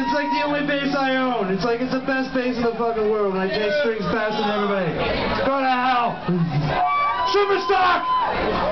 It's like the only bass I own. It's like it's the best bass in the fucking world, and I play strings faster than everybody. Go to hell. Superstock!